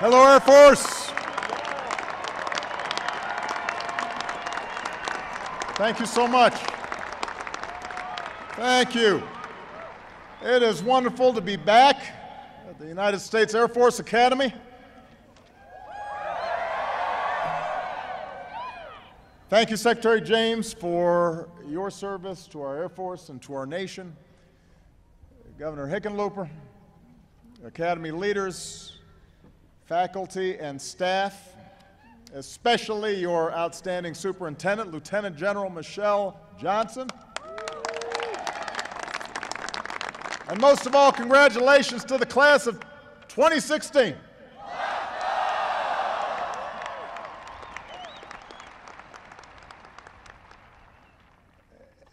Hello, Air Force. Thank you so much. Thank you. It is wonderful to be back at the United States Air Force Academy. Thank you, Secretary James, for your service to our Air Force and to our nation. Governor Hickenlooper, Academy leaders, faculty, and staff, especially your outstanding superintendent, Lieutenant General Michelle Johnson. And most of all, congratulations to the class of 2016.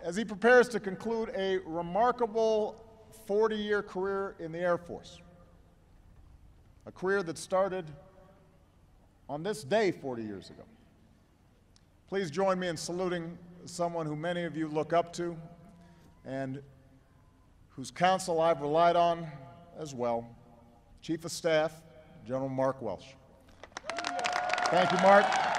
As he prepares to conclude a remarkable 40 year career in the Air Force, a career that started on this day 40 years ago. Please join me in saluting someone who many of you look up to and whose counsel I've relied on as well, Chief of Staff, General Mark Welsh. Thank you, Mark.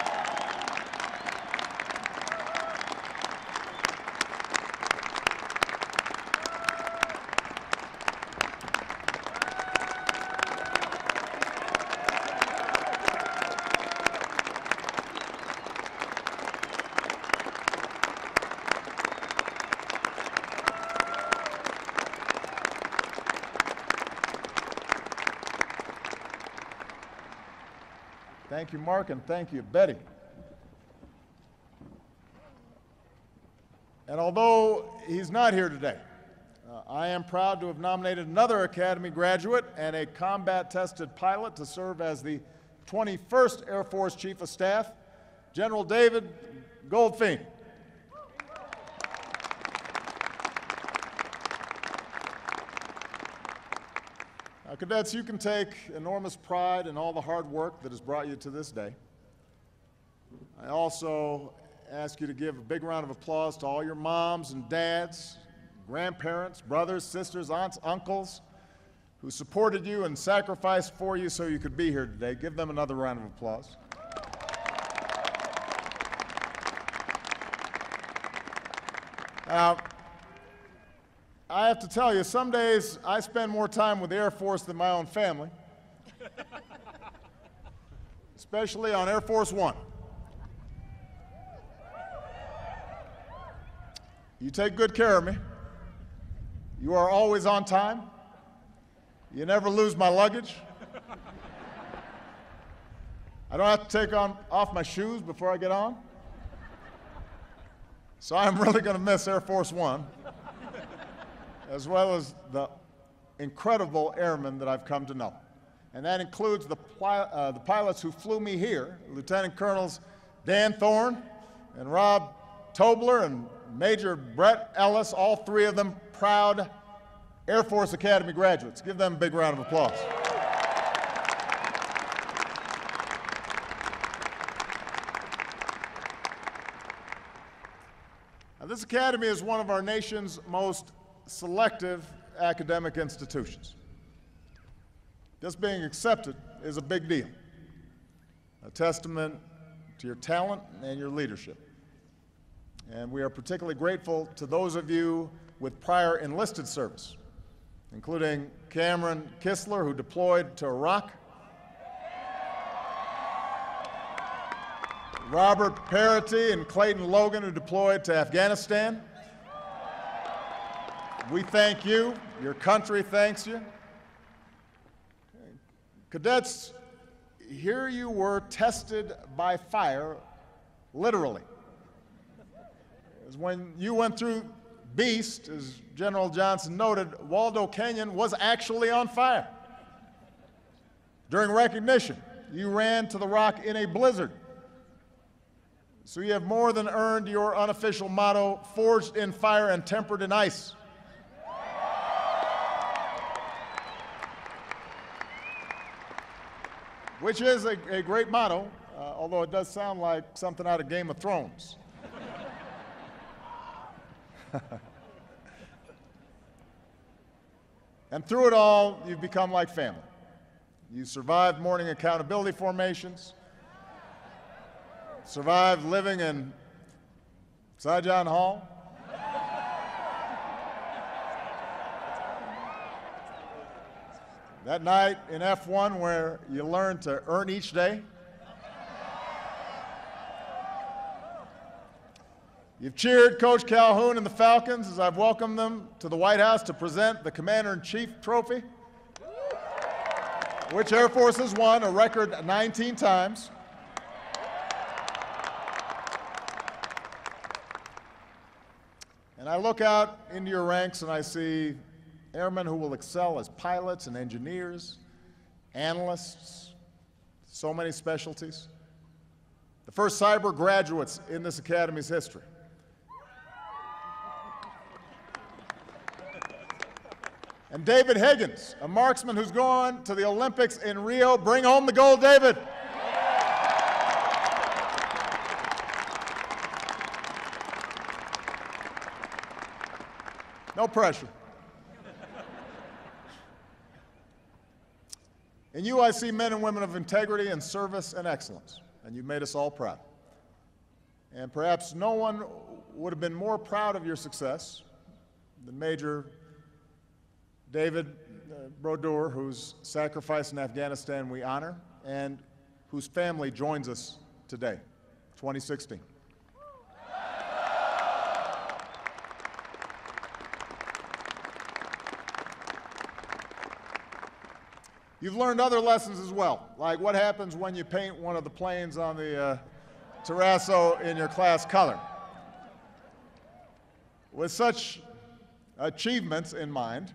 Thank you, Mark, and thank you, Betty. And although he's not here today, uh, I am proud to have nominated another Academy graduate and a combat tested pilot to serve as the 21st Air Force Chief of Staff, General David Goldfein. Now, cadets, you can take enormous pride in all the hard work that has brought you to this day. I also ask you to give a big round of applause to all your moms and dads, grandparents, brothers, sisters, aunts, uncles who supported you and sacrificed for you so you could be here today. Give them another round of applause. Now, I have to tell you, some days I spend more time with the Air Force than my own family, especially on Air Force One. You take good care of me. You are always on time. You never lose my luggage. I don't have to take on, off my shoes before I get on. So I'm really going to miss Air Force One as well as the incredible airmen that I've come to know. And that includes the, uh, the pilots who flew me here, Lieutenant Colonels Dan Thorne and Rob Tobler and Major Brett Ellis, all three of them proud Air Force Academy graduates. Give them a big round of applause. Now, this academy is one of our nation's most selective academic institutions. Just being accepted is a big deal, a testament to your talent and your leadership. And we are particularly grateful to those of you with prior enlisted service, including Cameron Kistler, who deployed to Iraq, Robert Parity and Clayton Logan, who deployed to Afghanistan, we thank you. Your country thanks you. Cadets, here you were tested by fire, literally. As when you went through Beast, as General Johnson noted, Waldo Canyon was actually on fire. During recognition, you ran to the rock in a blizzard. So you have more than earned your unofficial motto, forged in fire and tempered in ice. Which is a, a great motto, uh, although it does sound like something out of Game of Thrones. and through it all, you've become like family. You survived morning accountability formations, survived living in Sijan Hall. That night in F1 where you learn to earn each day. You've cheered Coach Calhoun and the Falcons as I've welcomed them to the White House to present the Commander in Chief Trophy, which Air Force has won a record 19 times. And I look out into your ranks and I see airmen who will excel as pilots and engineers, analysts, so many specialties. The first cyber graduates in this academy's history. And David Higgins, a marksman who's gone to the Olympics in Rio. Bring home the gold, David. No pressure. In you, I see men and women of integrity and service and excellence, and you've made us all proud. And perhaps no one would have been more proud of your success than Major David uh, Brodeur, whose sacrifice in Afghanistan we honor, and whose family joins us today, 2016. You've learned other lessons as well, like what happens when you paint one of the planes on the uh, terrazzo in your class color. With such achievements in mind,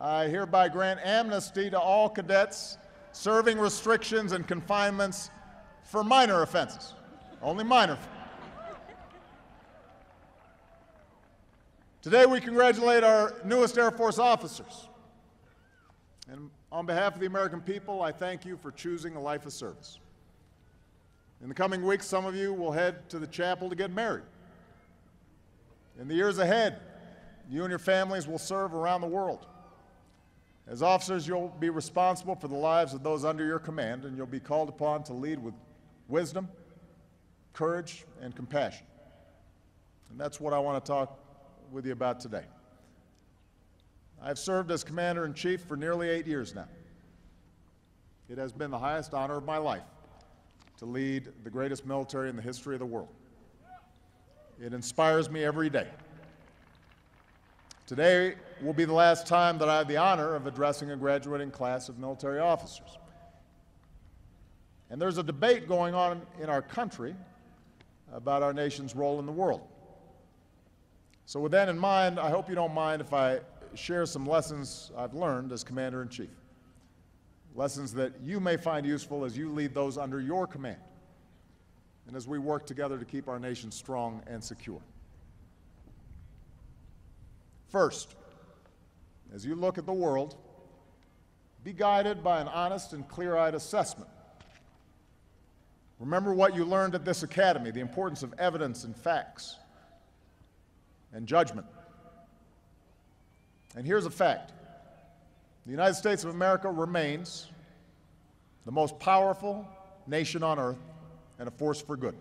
I hereby grant amnesty to all cadets serving restrictions and confinements for minor offenses, only minor. Today we congratulate our newest Air Force officers. And on behalf of the American people, I thank you for choosing a life of service. In the coming weeks, some of you will head to the chapel to get married. In the years ahead, you and your families will serve around the world. As officers, you'll be responsible for the lives of those under your command, and you'll be called upon to lead with wisdom, courage, and compassion. And that's what I want to talk with you about today. I've served as Commander in Chief for nearly eight years now. It has been the highest honor of my life to lead the greatest military in the history of the world. It inspires me every day. Today will be the last time that I have the honor of addressing a graduating class of military officers. And there's a debate going on in our country about our nation's role in the world. So, with that in mind, I hope you don't mind if I share some lessons I've learned as Commander in Chief. Lessons that you may find useful as you lead those under your command and as we work together to keep our nation strong and secure. First, as you look at the world, be guided by an honest and clear eyed assessment. Remember what you learned at this academy the importance of evidence and facts and judgment. And here's a fact the United States of America remains the most powerful nation on earth and a force for good.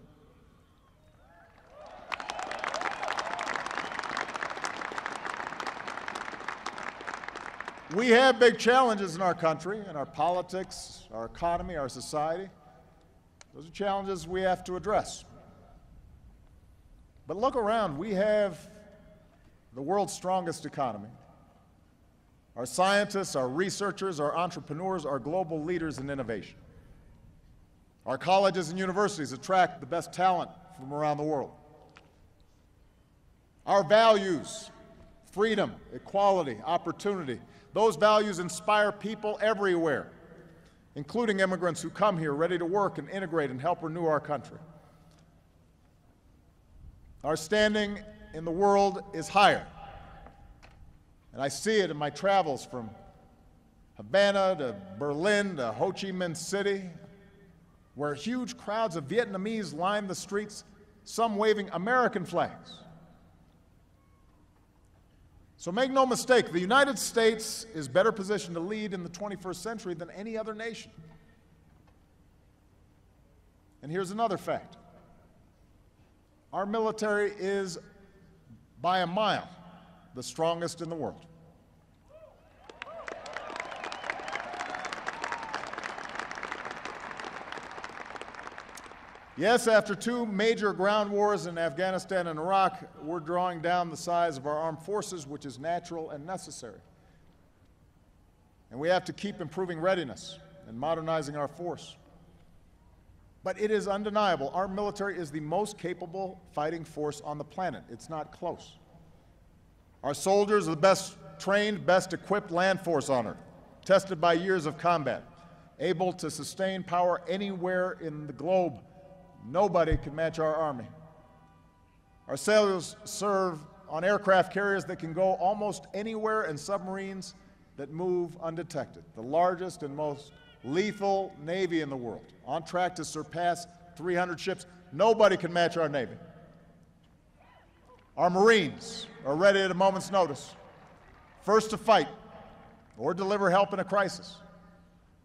We have big challenges in our country, in our politics, our economy, our society. Those are challenges we have to address. But look around. We have the world's strongest economy. Our scientists, our researchers, our entrepreneurs are global leaders in innovation. Our colleges and universities attract the best talent from around the world. Our values, freedom, equality, opportunity, those values inspire people everywhere, including immigrants who come here ready to work and integrate and help renew our country. Our standing in the world is higher. And I see it in my travels from Havana to Berlin to Ho Chi Minh City, where huge crowds of Vietnamese line the streets, some waving American flags. So make no mistake, the United States is better positioned to lead in the 21st century than any other nation. And here's another fact our military is, by a mile, the strongest in the world. Yes, after two major ground wars in Afghanistan and Iraq, we're drawing down the size of our armed forces, which is natural and necessary. And we have to keep improving readiness and modernizing our force. But it is undeniable our military is the most capable fighting force on the planet. It's not close. Our soldiers are the best trained, best equipped land force on earth, tested by years of combat, able to sustain power anywhere in the globe Nobody can match our Army. Our sailors serve on aircraft carriers that can go almost anywhere and submarines that move undetected. The largest and most lethal Navy in the world, on track to surpass 300 ships. Nobody can match our Navy. Our Marines are ready at a moment's notice, first to fight or deliver help in a crisis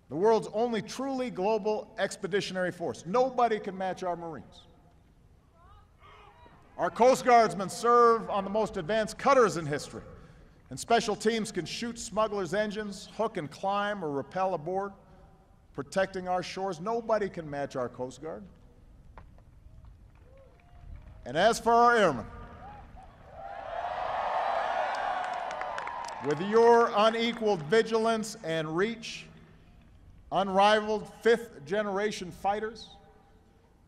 the world's only truly global expeditionary force. Nobody can match our Marines. Our Coast Guardsmen serve on the most advanced cutters in history, and special teams can shoot smugglers' engines, hook and climb, or rappel aboard, protecting our shores. Nobody can match our Coast Guard. And as for our airmen, with your unequaled vigilance and reach, unrivaled fifth generation fighters,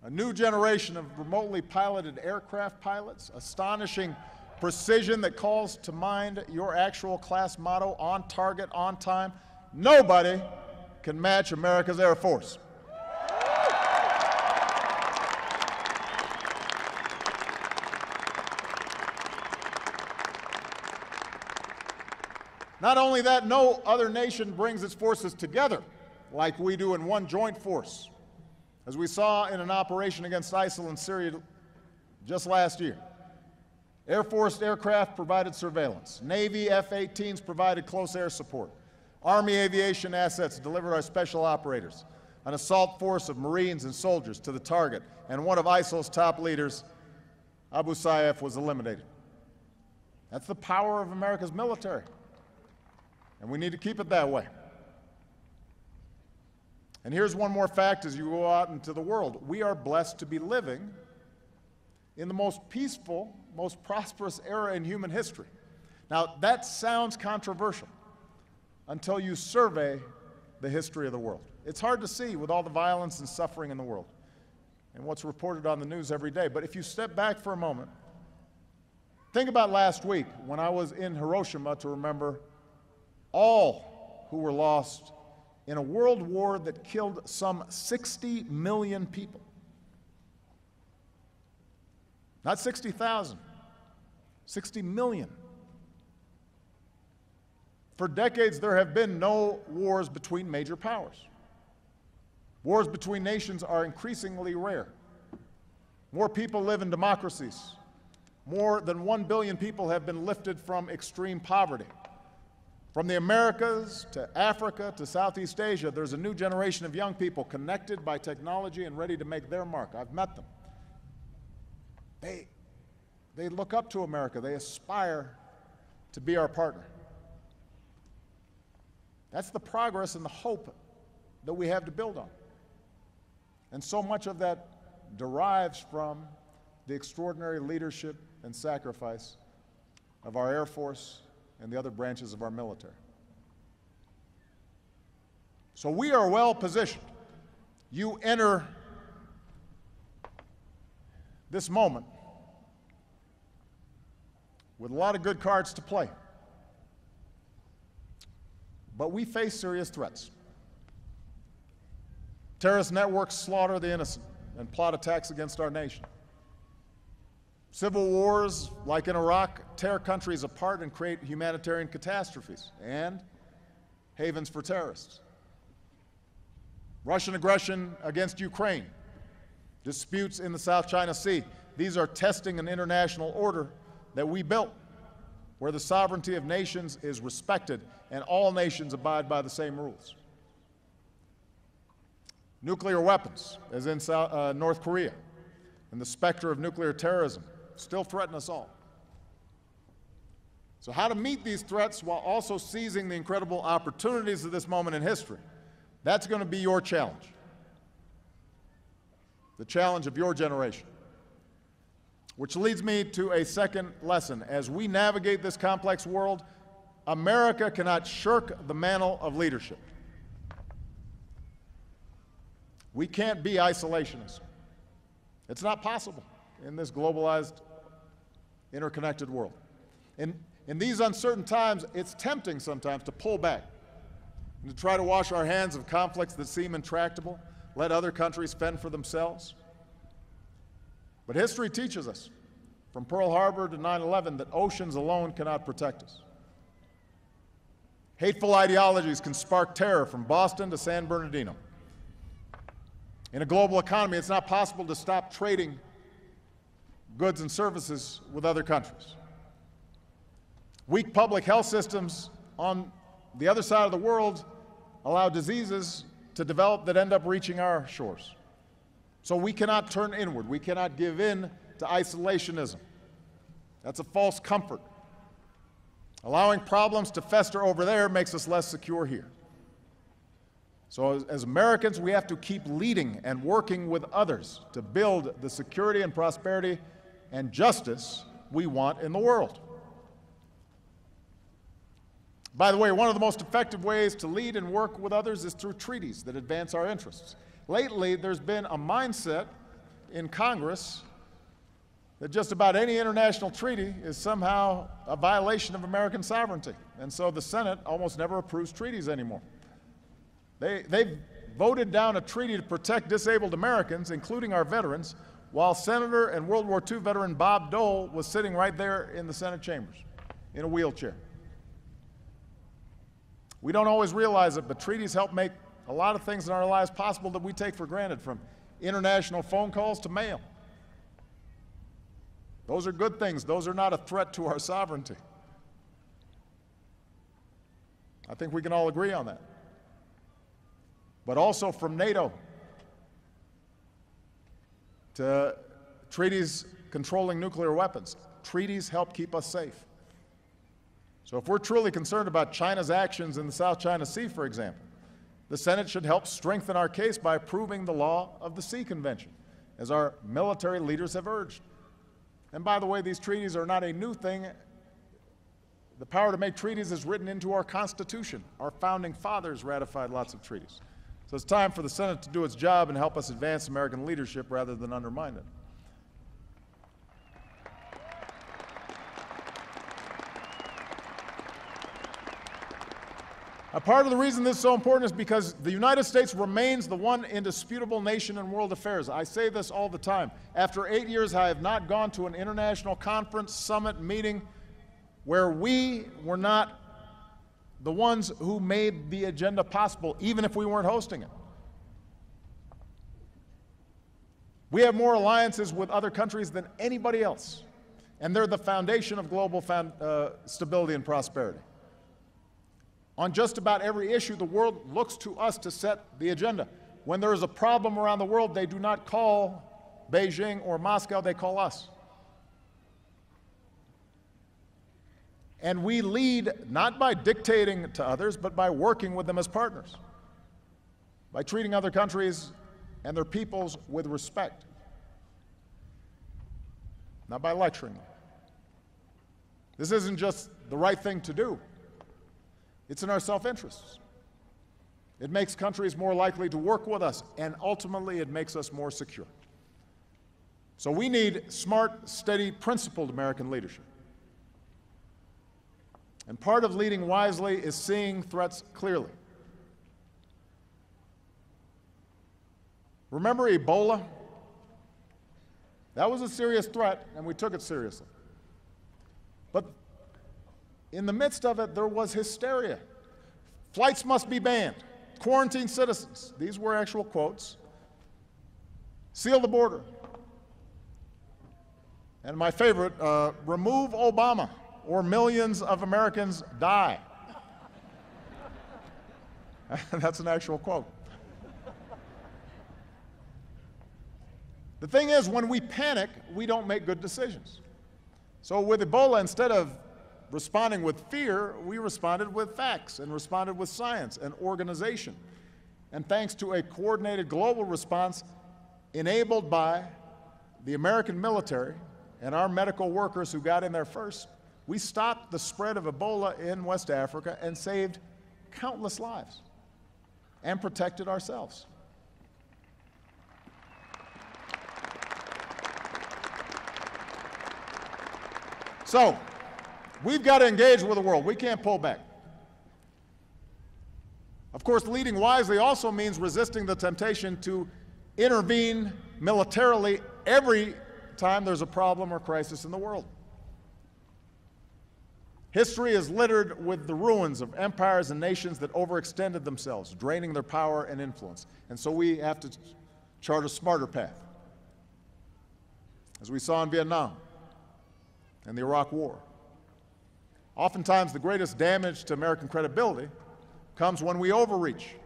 a new generation of remotely piloted aircraft pilots, astonishing precision that calls to mind your actual class motto on target, on time. Nobody can match America's Air Force. Not only that, no other nation brings its forces together like we do in one joint force, as we saw in an operation against ISIL in Syria just last year. Air Force aircraft provided surveillance. Navy F 18s provided close air support. Army aviation assets delivered our special operators, an assault force of Marines and soldiers to the target, and one of ISIL's top leaders, Abu Sayyaf, was eliminated. That's the power of America's military. And we need to keep it that way. And here's one more fact as you go out into the world we are blessed to be living in the most peaceful, most prosperous era in human history. Now, that sounds controversial until you survey the history of the world. It's hard to see with all the violence and suffering in the world and what's reported on the news every day. But if you step back for a moment, think about last week when I was in Hiroshima to remember all who were lost in a world war that killed some 60 million people. Not 60,000, 60 million. For decades, there have been no wars between major powers. Wars between nations are increasingly rare. More people live in democracies. More than 1 billion people have been lifted from extreme poverty. From the Americas to Africa to Southeast Asia, there's a new generation of young people connected by technology and ready to make their mark. I've met them. They, they look up to America, they aspire to be our partner. That's the progress and the hope that we have to build on. And so much of that derives from the extraordinary leadership and sacrifice of our Air Force and the other branches of our military. So we are well positioned. You enter this moment with a lot of good cards to play. But we face serious threats. Terrorist networks slaughter the innocent and plot attacks against our nation. Civil wars, like in Iraq, tear countries apart and create humanitarian catastrophes and havens for terrorists. Russian aggression against Ukraine, disputes in the South China Sea, these are testing an international order that we built. where the sovereignty of nations is respected and all nations abide by the same rules. Nuclear weapons, as in South, uh, North Korea, and the specter of nuclear terrorism still threaten us all. So, how to meet these threats while also seizing the incredible opportunities of this moment in history? That's going to be your challenge. The challenge of your generation. Which leads me to a second lesson. As we navigate this complex world, America cannot shirk the mantle of leadership. We can't be isolationists. It's not possible in this globalized, interconnected world. In, in these uncertain times, it's tempting sometimes to pull back and to try to wash our hands of conflicts that seem intractable, let other countries fend for themselves. But history teaches us, from Pearl Harbor to 9 11, that oceans alone cannot protect us. Hateful ideologies can spark terror from Boston to San Bernardino. In a global economy, it's not possible to stop trading goods and services with other countries. Weak public health systems on the other side of the world allow diseases to develop that end up reaching our shores. So we cannot turn inward. We cannot give in to isolationism. That's a false comfort. Allowing problems to fester over there makes us less secure here. So, as, as, Americans, we have to keep leading and working with others to build the security and prosperity and justice we want in the world. By the way, one of the most effective ways to lead and work with others is through treaties that advance our interests. Lately, there's been a mindset in Congress that just about any international treaty is somehow a violation of American sovereignty. And so the Senate almost never approves treaties anymore. They, they voted down a treaty to protect disabled Americans, including our veterans, while Senator and World War II veteran Bob Dole was sitting right there in the Senate chambers in a wheelchair. We don't always realize it, but treaties help make a lot of things in our lives possible that we take for granted, from international phone calls to mail. Those are good things. Those are not a threat to our sovereignty. I think we can all agree on that. But also from NATO to treaties controlling nuclear weapons. Treaties help keep us safe. So, if we're truly concerned about China's actions in the South China Sea, for example, the Senate should help strengthen our case by approving the law of the Sea Convention, as our military leaders have urged. And by the way, these treaties are not a new thing. The power to make treaties is written into our Constitution. Our founding fathers ratified lots of treaties. So it's time for the Senate to do its job and help us advance American leadership rather than undermine it. A part of the reason this is so important is because the United States remains the one indisputable nation in world affairs. I say this all the time. After eight years, I have not gone to an international conference, summit, meeting where we were not the ones who made the agenda possible, even if we weren't hosting it. We have more alliances with other countries than anybody else, and they're the foundation of global uh, stability and prosperity. On just about every issue, the world looks to us to set the agenda. When there is a problem around the world, they do not call Beijing or Moscow, they call us. And we lead not by dictating to others, but by working with them as partners, by treating other countries and their peoples with respect, not by lecturing them. This isn't just the right thing to do, it's in our self interests. It makes countries more likely to work with us, and ultimately, it makes us more secure. So, we need smart, steady, principled American leadership. And part of leading wisely is seeing threats clearly. Remember Ebola? That was a serious threat, and we took it seriously. But in the midst of it, there was hysteria. Flights must be banned. Quarantine citizens. These were actual quotes. Seal the border. And my favorite, uh, remove Obama. Or millions of Americans die. That's an actual quote. The thing is, when we panic, we don't make good decisions. So with Ebola, instead of responding with fear, we responded with facts and responded with science and organization. And thanks to a coordinated global response enabled by the American military and our medical workers who got in there first, we stopped the spread of Ebola in West Africa and saved countless lives and protected ourselves. So, we've got to engage with the world. We can't pull back. Of course, leading wisely also means resisting the temptation to intervene militarily every time there's a problem or crisis in the world. History is littered with the ruins of empires and nations that overextended themselves, draining their power and influence. And so we have to chart a smarter path. As we saw in Vietnam and the Iraq War. Oftentimes, the greatest damage to American credibility comes when we overreach,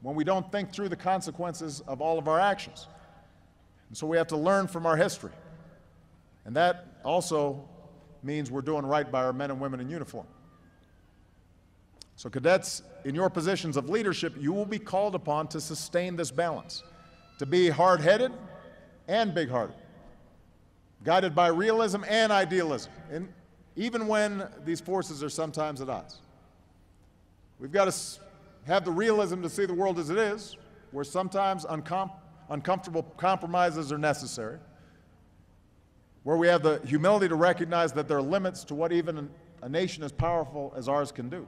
when we don't think through the consequences of all of our actions. And so we have to learn from our history. And that also means we're doing right by our men and women in uniform. So, cadets, in your positions of leadership, you will be called upon to sustain this balance, to be hard headed and big hearted, guided by realism and idealism, and even when these forces are sometimes at odds. We've got to have the realism to see the world as it is, where sometimes uncom- uncomfortable compromises are necessary, where we have the humility to recognize that there are limits to what even a nation as powerful as ours can do.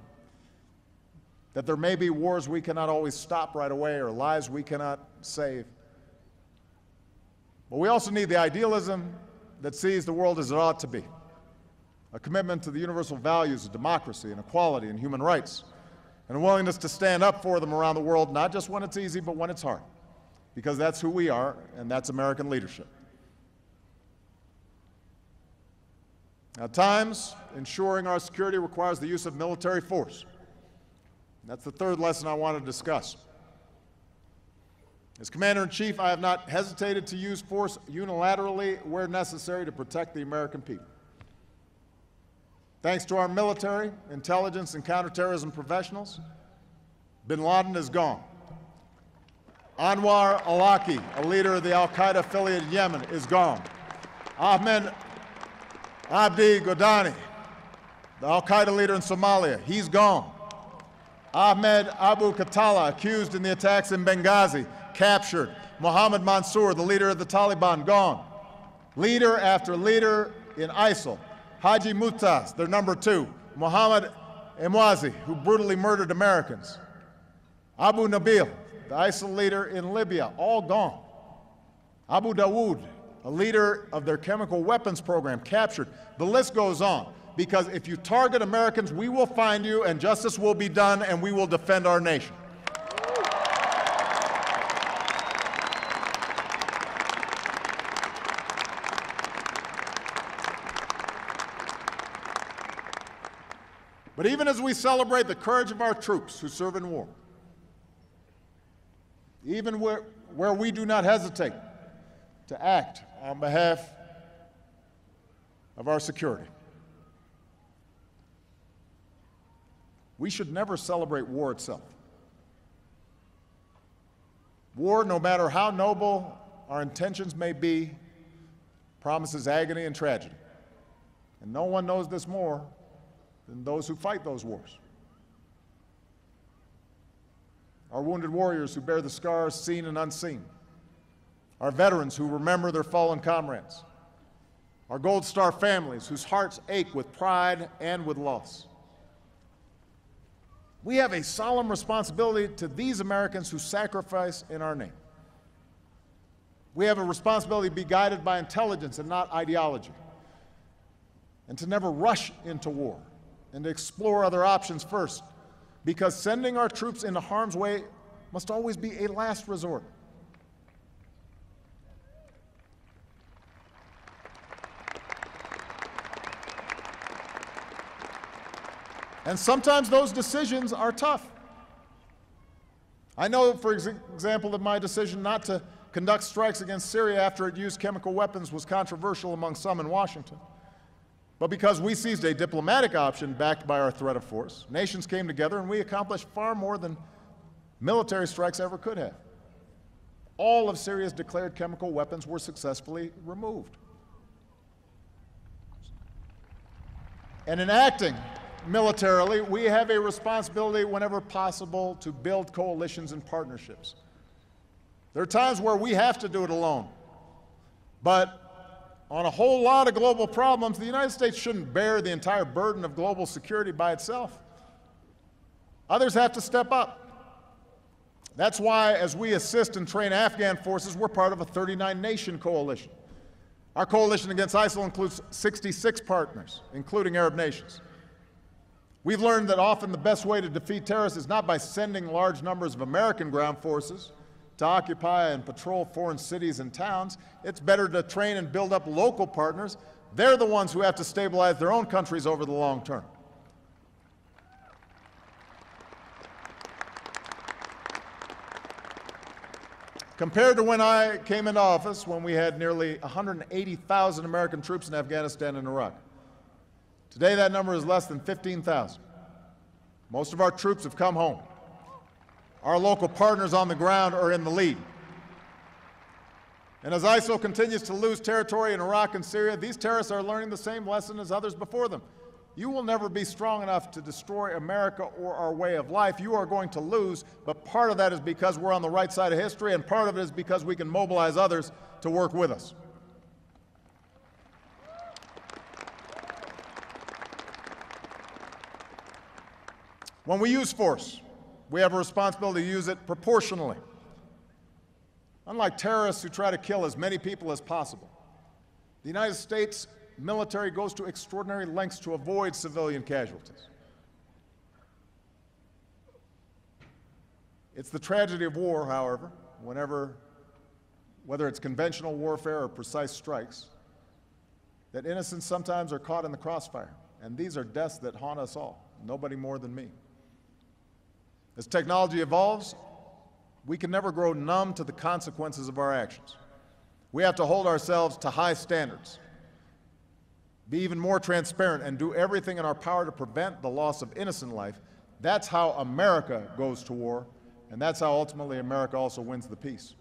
That there may be wars we cannot always stop right away or lives we cannot save. But we also need the idealism that sees the world as it ought to be a commitment to the universal values of democracy and equality and human rights, and a willingness to stand up for them around the world, not just when it's easy, but when it's hard, because that's who we are, and that's American leadership. At times, ensuring our security requires the use of military force. That's the third lesson I want to discuss. As Commander in Chief, I have not hesitated to use force unilaterally where necessary to protect the American people. Thanks to our military, intelligence, and counterterrorism professionals, bin Laden is gone. Anwar al-Awlaki, a leader of the Al Qaeda affiliate in Yemen, is gone. Ahmed Abdi Godane, the Al Qaeda leader in Somalia, he's gone. Ahmed Abu Khatallah, accused in the attacks in Benghazi, captured. Mohammed Mansour, the leader of the Taliban, gone. Leader after leader in ISIL. Haji Mutaz, their number two. Mohammed Emwazi, who brutally murdered Americans. Abu Nabil, the ISIL leader in Libya, all gone. Abu Dawood, a leader of their chemical weapons program, captured. The list goes on. Because if you target Americans, we will find you, and justice will be done, and we will defend our nation. But even as we celebrate the courage of our troops who serve in war, even where, where we do not hesitate to act on behalf of our security, we should never celebrate war itself. War, no matter how noble our intentions may be, promises agony and tragedy. And no one knows this more than those who fight those wars. Our wounded warriors who bear the scars seen and unseen. Our veterans who remember their fallen comrades. Our Gold Star families whose hearts ache with pride and with loss. We have a solemn responsibility to these Americans who sacrifice in our name. We have a responsibility to be guided by intelligence and not ideology, and to never rush into war and to explore other options first, because sending our troops into harm's way must always be a last resort. And sometimes those decisions are tough. I know, for example, that my decision not to conduct strikes against Syria after it used chemical weapons was controversial among some in Washington. But because we seized a diplomatic option backed by our threat of force, nations came together and we accomplished far more than military strikes ever could have. All of Syria's declared chemical weapons were successfully removed. And in acting militarily, we have a responsibility whenever possible to build coalitions and partnerships. There are times where we have to do it alone. But on a whole lot of global problems, the United States shouldn't bear the entire burden of global security by itself. Others have to step up. That's why, as we assist and train Afghan forces, we're part of a 39 nation coalition. Our coalition against ISIL includes 66 partners, including Arab nations. We've learned that often the best way to defeat terrorists is not by sending large numbers of American ground forces to occupy and patrol foreign cities and towns. It's better to train and build up local partners. They're the ones who have to stabilize their own countries over the long term. Compared to when I came into office, when we had nearly 180,000 American troops in Afghanistan and Iraq. Today, that number is less than 15,000. Most of our troops have come home. Our local partners on the ground are in the lead. And as ISIL continues to lose territory in Iraq and Syria, these terrorists are learning the same lesson as others before them. You will never be strong enough to destroy America or our way of life. You are going to lose, but part of that is because we're on the right side of history, and part of it is because we can mobilize others to work with us. When we use force, we have a responsibility to use it proportionally. Unlike terrorists who try to kill as many people as possible, the United States military goes to extraordinary lengths to avoid civilian casualties. It's the tragedy of war, however, whenever, whether it's conventional warfare or precise strikes, that innocents sometimes are caught in the crossfire. And these are deaths that haunt us all, nobody more than me. As technology evolves, we can never grow numb to the consequences of our actions. We have to hold ourselves to high standards, be even more transparent, and do everything in our power to prevent the loss of innocent life. That's how America goes to war, and that's how ultimately America also wins the peace.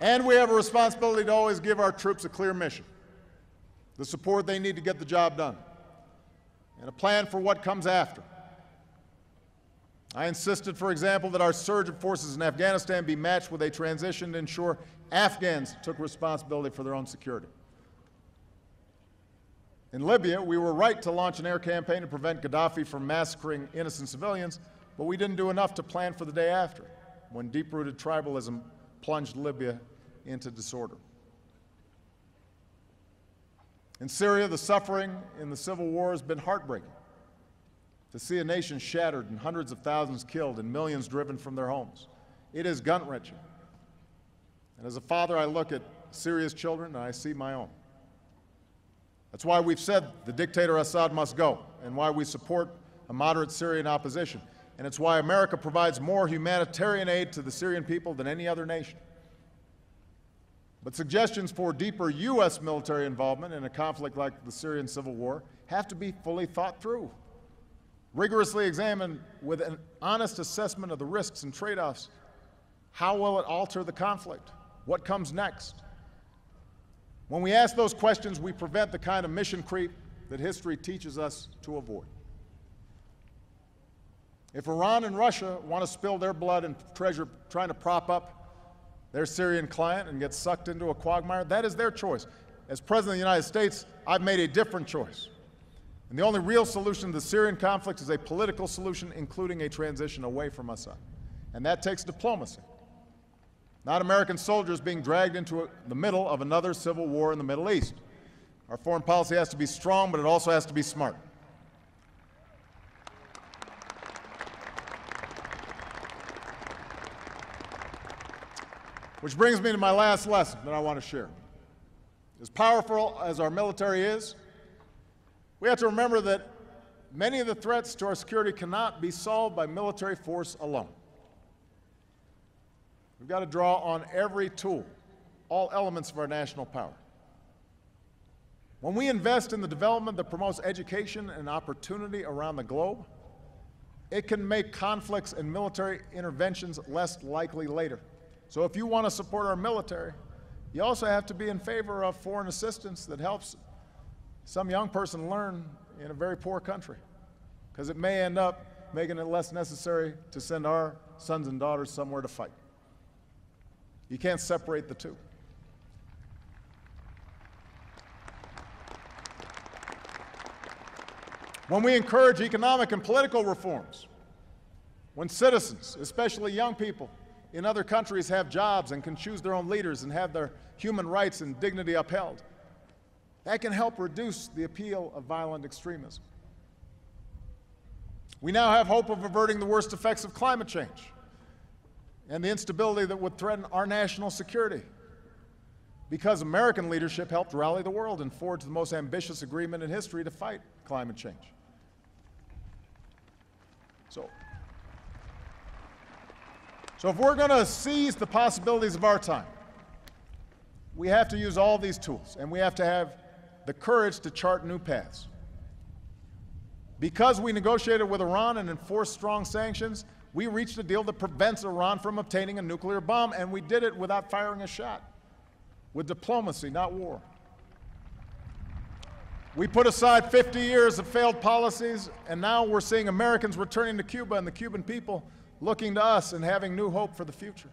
And we have a responsibility to always give our troops a clear mission the support they need to get the job done, and a plan for what comes after. I insisted, for example, that our surge of forces in Afghanistan be matched with a transition to ensure Afghans took responsibility for their own security. In Libya, we were right to launch an air campaign to prevent Gaddafi from massacring innocent civilians, but we didn't do enough to plan for the day after, when deep rooted tribalism plunged Libya into disorder. In Syria, the suffering in the civil war has been heartbreaking. To see a nation shattered and hundreds of thousands killed and millions driven from their homes. It is gut wrenching. And as a father, I look at Syria's children and I see my own. That's why we've said the dictator Assad must go and why we support a moderate Syrian opposition. And it's why America provides more humanitarian aid to the Syrian people than any other nation. But suggestions for deeper U.S. military involvement in a conflict like the Syrian civil war have to be fully thought through, rigorously examined with an honest assessment of the risks and trade offs. How will it alter the conflict? What comes next? When we ask those questions, we prevent the kind of mission creep that history teaches us to avoid. If Iran and Russia want to spill their blood and treasure trying to prop up their Syrian client and get sucked into a quagmire, that is their choice. As President of the United States, I've made a different choice. And the only real solution to the Syrian conflict is a political solution, including a transition away from Assad. And that takes diplomacy. Not American soldiers being dragged into the middle of another civil war in the Middle East. Our foreign policy has to be strong, but it also has to be smart. Which brings me to my last lesson that I want to share. as powerful as our military is, we have to remember that many of the threats to our security cannot be solved by military force alone. We've got to draw on every tool, all elements of our national power. When we invest in the development that promotes education and opportunity around the globe, it can make conflicts and military interventions less likely later. So if you want to support our military, you also have to be in favor of foreign assistance that helps some young person learn in a very poor country, because it may end up making it less necessary to send our sons and daughters somewhere to fight. You can't separate the two. When we encourage economic and political reforms, when citizens, especially young people in other countries, have jobs and can choose their own leaders and have their human rights and dignity upheld, that can help reduce the appeal of violent extremism. We now have hope of averting the worst effects of climate change and the instability that would threaten our national security because American leadership helped rally the world and forge the most ambitious agreement in history to fight climate change. So, so if we're going to seize the possibilities of our time, we have to use all these tools, and we have to have the courage to chart new paths. Because we negotiated with Iran and enforced strong sanctions, we reached a deal that prevents Iran from obtaining a nuclear bomb, and we did it without firing a shot, with diplomacy, not war. We put aside 50 years of failed policies, and now we're seeing Americans returning to Cuba and the Cuban people looking to us and having new hope for the future.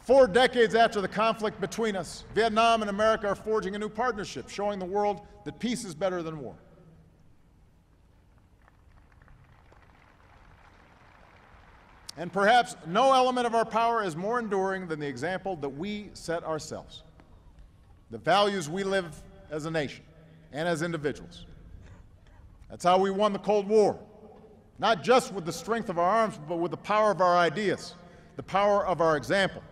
Four decades after the conflict between us, Vietnam and America are forging a new partnership, showing the world that peace is better than war. And perhaps no element of our power is more enduring than the example that we set ourselves, the values we live as a nation and as individuals. That's how we won the Cold War, not just with the strength of our arms, but with the power of our ideas, the power of our example.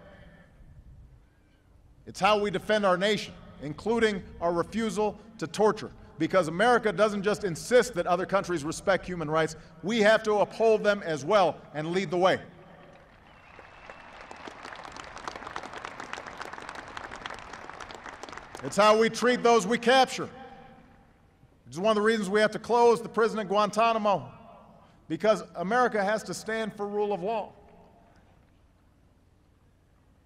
It's how we defend our nation, including our refusal to torture. Because America doesn't just insist that other countries respect human rights, we have to uphold them as well and lead the way. It's how we treat those we capture. It's one of the reasons we have to close the prison at Guantanamo, because America has to stand for rule of law.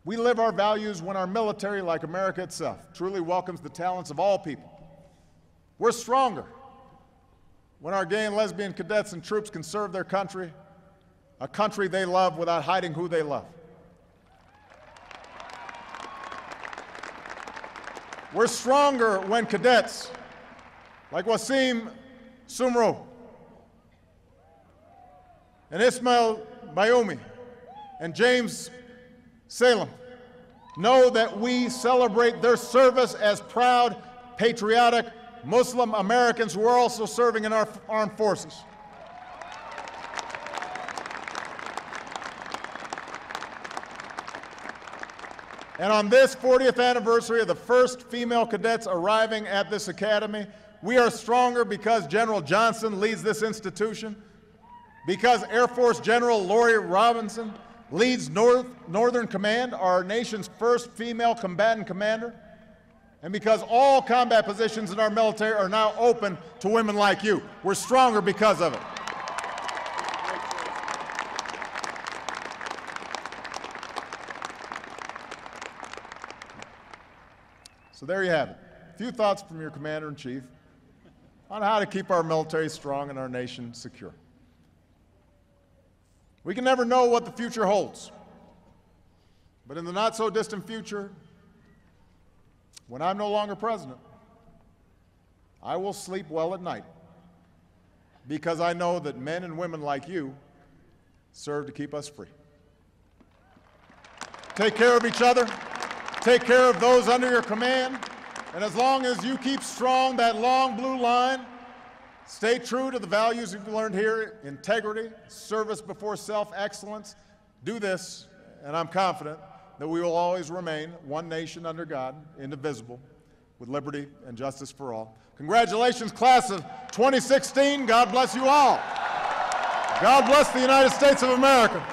We live our values when our military, like America itself, truly welcomes the talents of all people. We're stronger when our gay and lesbian cadets and troops can serve their country, a country they love without hiding who they love. We're stronger when cadets, like Wasim Soomro and Ismail Bayoumi and James Salem, know that we celebrate their service as proud, patriotic Muslim Americans who are also serving in our armed forces. And on this 40th anniversary of the first female cadets arriving at this academy, we are stronger because General Johnson leads this institution, because Air Force General Lori Robinson leads North, Northern Command, our nation's first female combatant commander, and because all combat positions in our military are now open to women like you. We're stronger because of it. So there you have it. A few thoughts from your commander in chief on how to keep our military strong and our nation secure. We can never know what the future holds. But in the not so distant future, when I'm no longer president, I will sleep well at night because I know that men and women like you serve to keep us free. Take care of each other, take care of those under your command, and as long as you keep strong that long blue line, Stay true to the values you've learned here integrity, service before self, excellence. Do this, and I'm confident that we will always remain one nation under God, indivisible, with liberty and justice for all. Congratulations, class of 2016. God bless you all. God bless the United States of America.